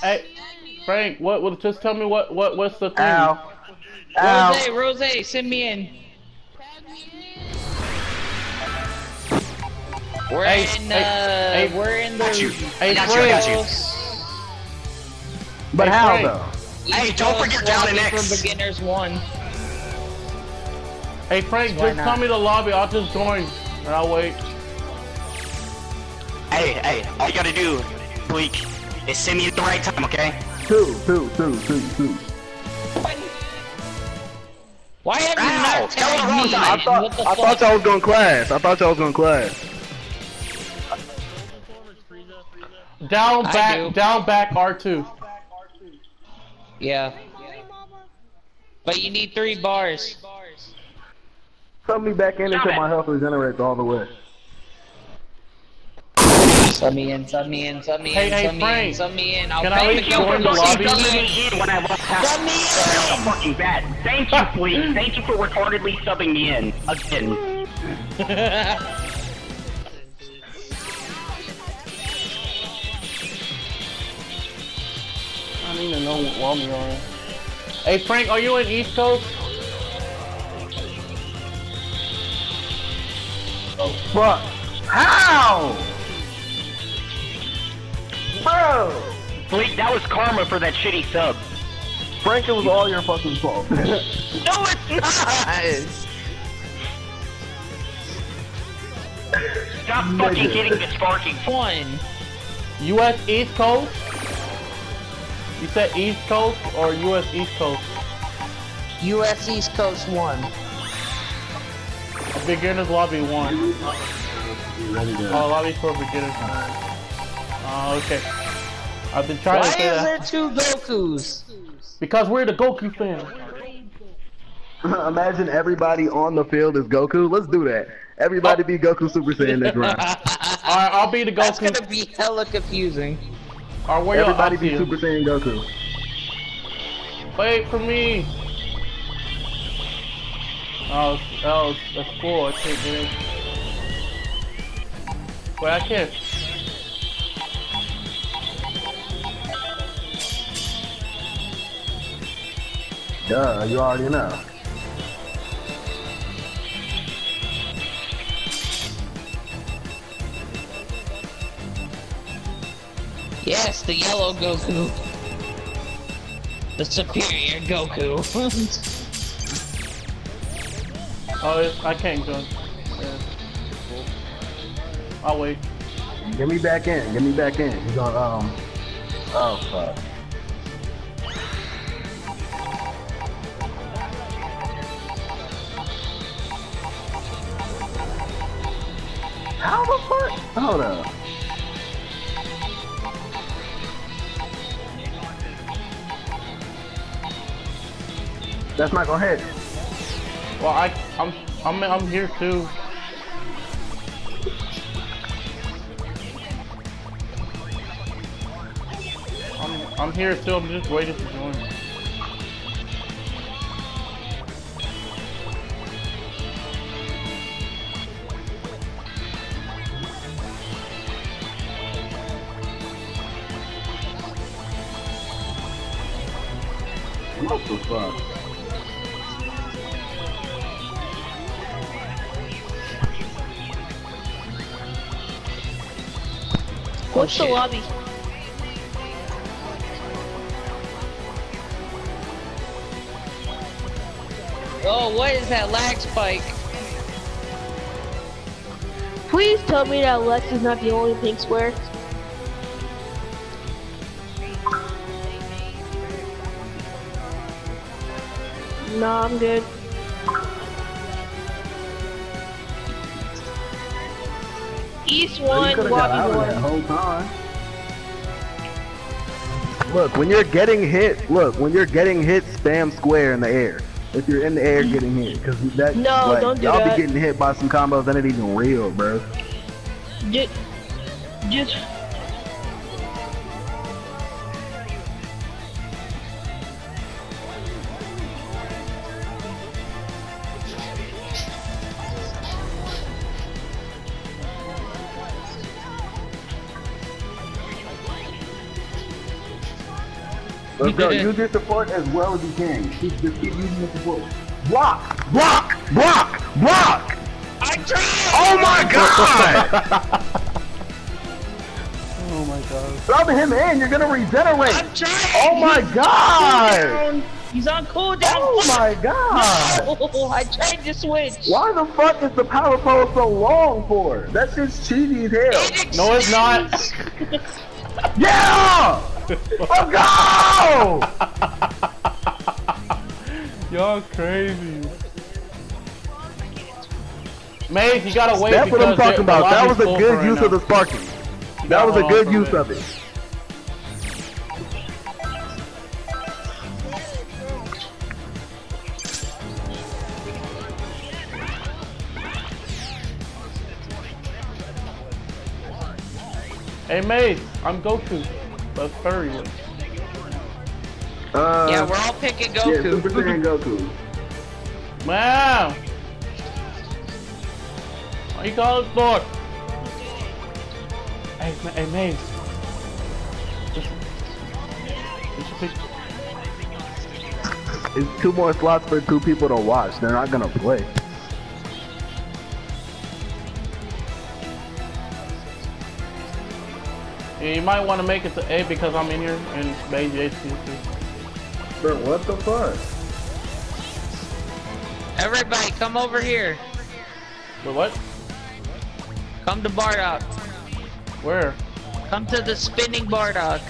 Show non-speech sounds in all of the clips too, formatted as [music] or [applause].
Hey, Frank, what? What? Just tell me what? What? What's the thing? Ow. Ow. Rose, Rose, send me in. We're Hey, in, hey, uh, hey. we're in the. Got you. Hey, got you, I got Frank. you. But Hey, how Frank. though? Hey, don't forget down lobby and X. for beginners one. Hey, Frank, Why just not? tell me the lobby. I'll just join and I'll wait. Hey, hey, all you gotta do, Bleak, is send me at the right time, okay? Two, two, two, two, two. Why have you not that tagged me? I thought I thought y'all was gonna class. I thought y'all was gonna class. Down I back, do. down back R2. Yeah. But you need three bars. Sub me back in until my health regenerates all the way. Sub me in, sub me in, sub me Hey, in, hey, sub me in, Frank. sub me in. I'll Can I pay at the least join the lobby? Subbing me in when I lost half. Sub me So in! fucking bad. Thank you, Bleak. Thank you for retardedly subbing me in again. I don't even know what lobby you're in. Hey, Frank, are you in East Coast? Oh, Fuck. How? Bro! Bleak, that was karma for that shitty sub. Frank, it was all your fucking fault. [laughs] No, it's not! Stop fucking Nigga. getting the sparking. One. U.S. East Coast? You said East Coast or U.S. East Coast? US East Coast one. Beginners lobby one. ready to... Oh, lobby for beginners. Oh, okay. I've been trying Why to say is that there two Gokus? because we're the Goku fan. [laughs] Imagine everybody on the field is Goku. Let's do that. Everybody be Goku Super Saiyan next round. [laughs] All right, I'll be the Goku. That's Goku. gonna be hella confusing. Or where Everybody y'all be Super Saiyan Goku. Wait for me. Oh, it's- oh, it's- that's full. I can't get in. Wait, I can't. Duh, you already know. Yes, the yellow Goku. The superior Goku. [laughs] Oh, I can't go. Yeah. I'll wait. Get me back in. Get me back in. You gonna um. Oh fuck. How the fuck? Hold up. That's not gonna hit. Well, I, I'm, I'm, I'm here too. I'm, I'm here too. I'm just waiting to join. The fuck? What's the oh, lobby? oh, what is that lag spike? Please tell me that Lex is not the only pink square. No, I'm good. East one, could've got out lobby one. whole time. Look, when you're getting hit, look, when you're getting hit, spam square in the air. If you're in the air getting hit, because that No, like, don't do y'all be getting hit by some combos that ain't even real, bro. Just, just. Let's go. Use your support as well as you can. Keep, just keep using the support. Block! Block! Block! Block! I tried! Oh my god! [laughs] Oh my god. Rub him in, you're gonna regenerate! I'm trying! Oh my He's god! He's on cooldown! Oh my god! [laughs] Oh, I tried to switch! Why the fuck is the power pole so long for? That's just cheesy as hell. It No, it's not. Yeah! Let's go! [laughs] Y'all crazy. Maze, you gotta wait That's what I'm talking about. That was a good for use right of the now. Sparky. That was a good use bit. of it. Hey Maze, I'm Goku. Let's hurry. Uh, Yeah, we're all picking Goku. yeah, Goku. Super Saiyan Goku. Wow. Why you call it for? Hey, Ma- hey Maze. Just, just. It's two more slots for two people to watch. They're not gonna play. Yeah, you might want to make it to A because I'm in here and Maze HC too. Bro, what the fuck? Everybody, come over here. Wait, what? Come to Bardock. Where? Come to the spinning Bardock.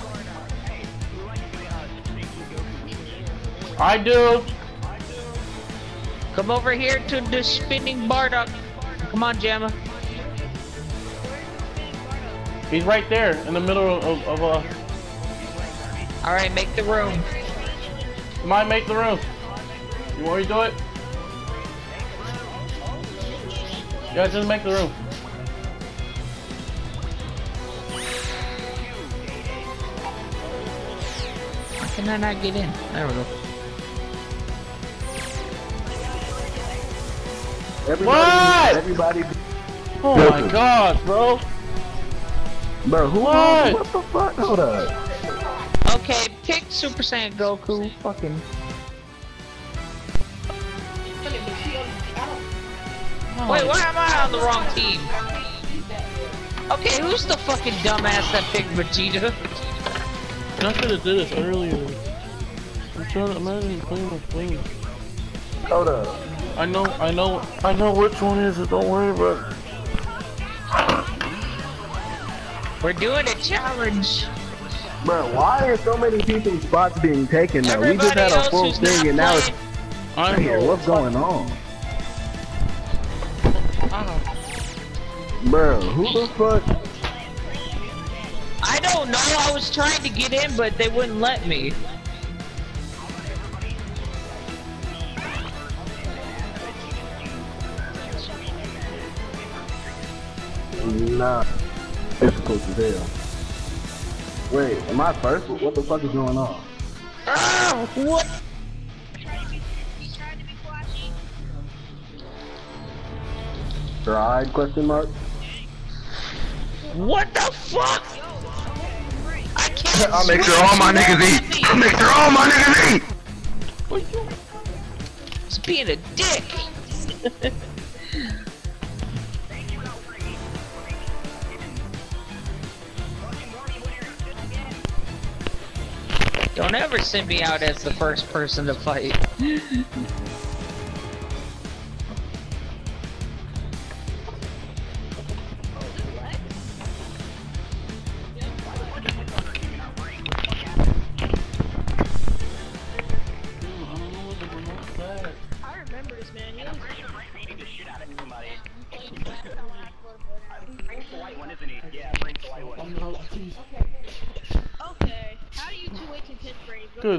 I do. Come over here to the spinning Bardock. Come on, Jamma. He's right there in the middle of, of uh. Alright, make the room. Might make the room. You want me to do it? Yeah, just make the room. Why can I not get in? There we go. Everybody, What? everybody, Oh my Goku. gosh, bro. Bro, who? What? What the fuck? Hold up. Okay, pick Super Saiyan Goku. Fucking. Wait, why am I on the wrong team? Okay, who's the fucking dumbass that picked Vegeta? I should have did this earlier. I'm trying to imagine playing with phone. Hold up. I know, I know, I know which one is it. Don't worry about it. We're doing a challenge. Bro, why are so many people's spots being taken now? We just had a full thing and now it's playing- I right here. What's going on? Ah, Bro, who the fuck? I don't know. I was trying to get in, but they wouldn't let me. Nah. Difficult as hell. Wait, am I first? What the fuck is going on? Ah, what? Tried? Question mark. What the fuck? I can't. I'll make sure all my niggas eat. I'll make sure all my niggas eat. What you? It's being a dick. [laughs] Don't ever send me out as the first person to fight. [laughs]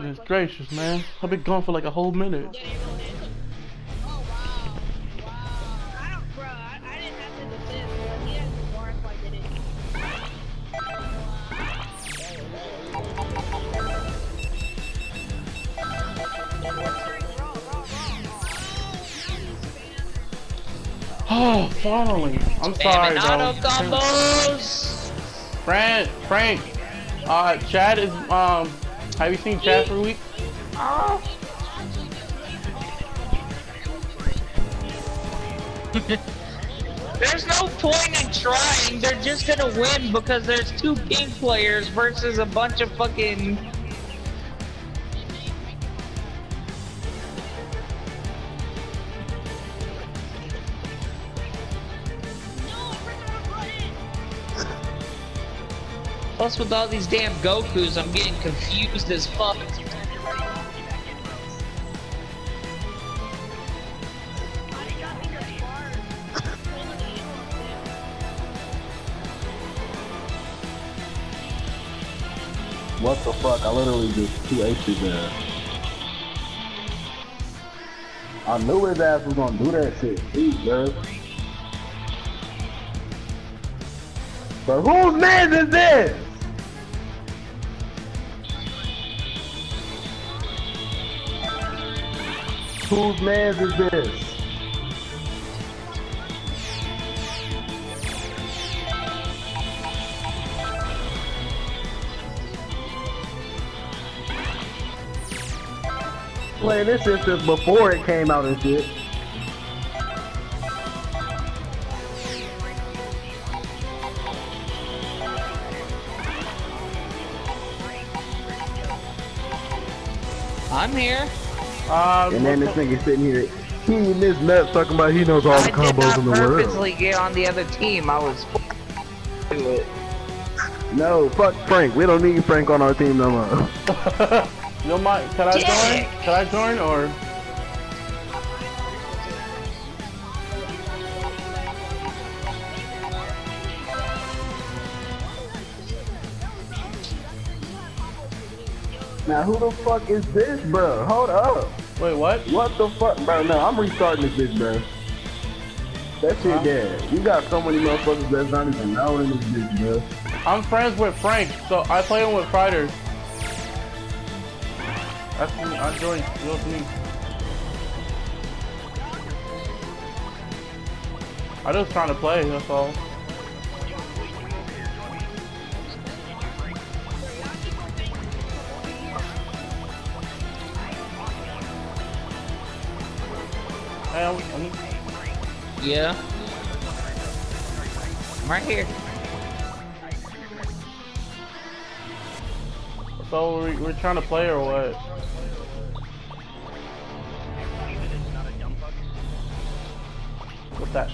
Goodness gracious, man. I've been gone for like a whole minute. Yeah, you're going in. Oh wow, wow. I don't. I, I didn't have to desist. Bro. He had the bar, so I did it. Oh, finally. I'm sorry, Spamming bro. auto combos. Frank, Frank. Uh, Chad is um Have you seen Chat for Week? Oh. [laughs] There's no point in trying. They're just gonna win because there's two pink players versus a bunch of fucking. With all these damn Gokus, I'm getting confused as fuck. What the fuck? I literally just two H's there. I knew his ass was gonna do that shit. Jeez, bro. But whose man is this? Whose man is this? Playing this instance before it came out and shit. I'm here. Uh, And then this nigga sitting here, he and this nut talking about he knows all I the did combos not in the world. I purposely get on the other team. I was do it. No, fuck Frank. We don't need Frank on our team no more. [laughs] no, don't mind? Can I Dick. join? Can I join or? Now who the fuck is this, bro? Hold up. Wait, what? What the fuck, bro? No, I'm restarting this bitch, bro. That shit Huh? dead. You got so many motherfuckers that's not even known in this bitch, bro. I'm friends with Frank, so I play him with fighters. That's me. I joined. You'll me. I just trying to play. That's all. Yeah. I'm right here. so we, we're trying to play or what? What's that?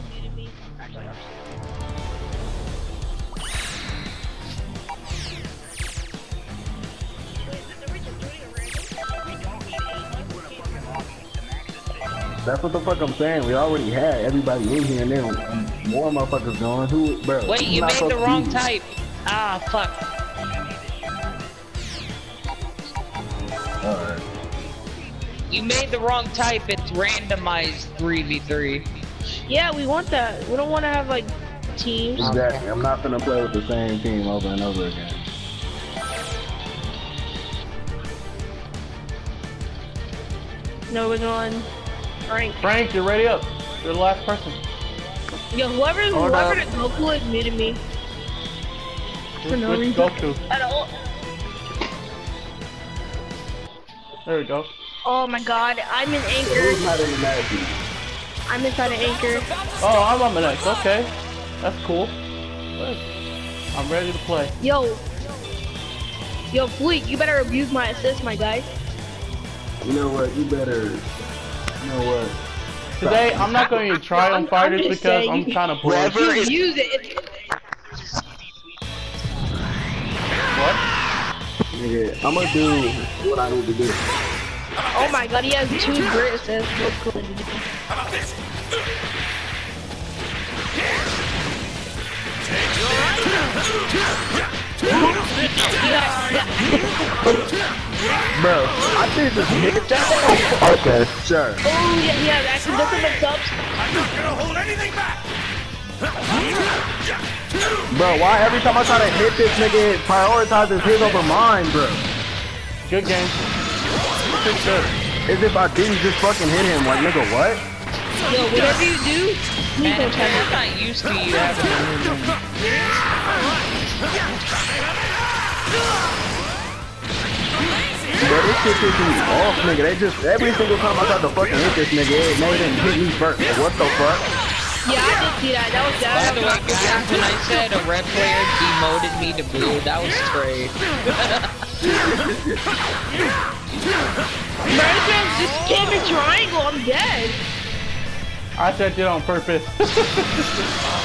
That's what the fuck I'm saying. We already had everybody in here, and then more motherfuckers going. Who, bro? Wait, you made the wrong be? type. Ah, fuck. Alright. You made the wrong type. It's randomized 3v3. Yeah, we want that. We don't want to have like teams. Exactly. I'm not gonna play with the same team over and over again. No, we're going Frank. Frank, you're ready up. You're the last person. Yo, whoever Hold whoever up. the Goku admitted me. Which, no which reason. Goku? At all. There we go. Oh my god, I'm in Who's anchor. not in the match? I'm inside an anchor. Oh, I'm on the next. Okay. That's cool. I'm ready to play. Yo. Yo, Fleek, you better abuse my assist, my guy. You know what? You better. You know what? Today, I'm not going to try I'm- on I'm fighters because saying. I'm kind of Whoever bored. You is- use it. What? Nigga, I'm gonna do what I need to do. Oh my god, he has two great assists. Look good. Bro, I think this nigga that. Okay, sure. Oh yeah, he has actually look at the subs. Bro, why every time I try to hit this nigga, it prioritizes his over mine, bro? Good game. Good shit. As if I didn't just fucking hit him, like, nigga, what? Yo, whatever you do, please Man, don't tell me. I'm not used to you having to move this shit pissing me off, nigga. They just every single time I tried to fucking hit this nigga, it made him hit me first. Like, what the fuck? Yeah, I did see that. That was that. By the way, guys, when I said a red player demoted me to blue, that was Trey. Americans [laughs] just came in triangle. I'm dead. I said it on purpose. [laughs]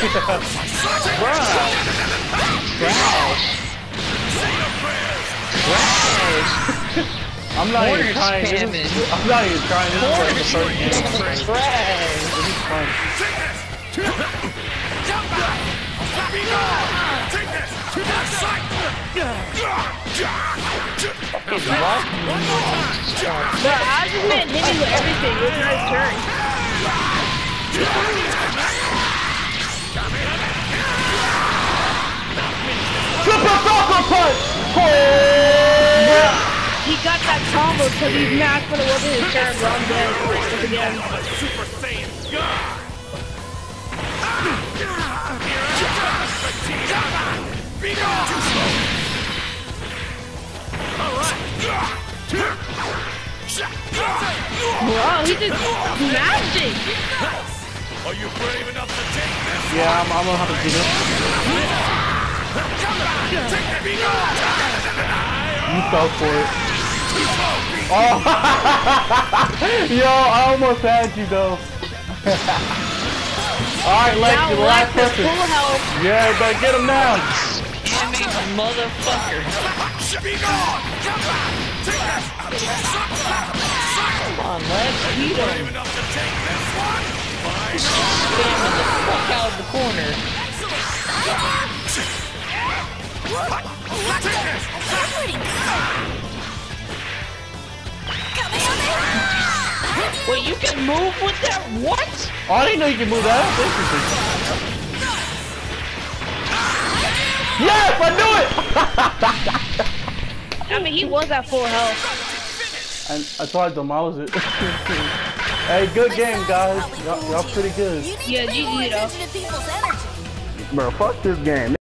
I'm not even Corner trying. This is, I'm not even trying. This is like the first game. Trash. This is fun. Take this! To that side! Fucking Bro, I just meant hit me with everything. It was not his turn. Triple sucker punch! He got that combo because he's mad but it wasn't his turn, bro. I'm dead. Once again. Bro, he did magic. Yeah, I'm, I'm gonna have to do this. You fell for it. Oh! [laughs] Yo, I almost had you though. [laughs] Alright, Lex, the last person. Yeah, but get him now. Motherfucker. Come on, let's beat him. Wait, you can move with that? What? Oh, I didn't know you could move that. That's interesting. Yes, I knew it! [laughs] I mean, he was at full health. And I tried to demolish it. [laughs] hey, good game, guys. Y'all, y'all pretty good. Yeah, GG though. Bro, fuck this game.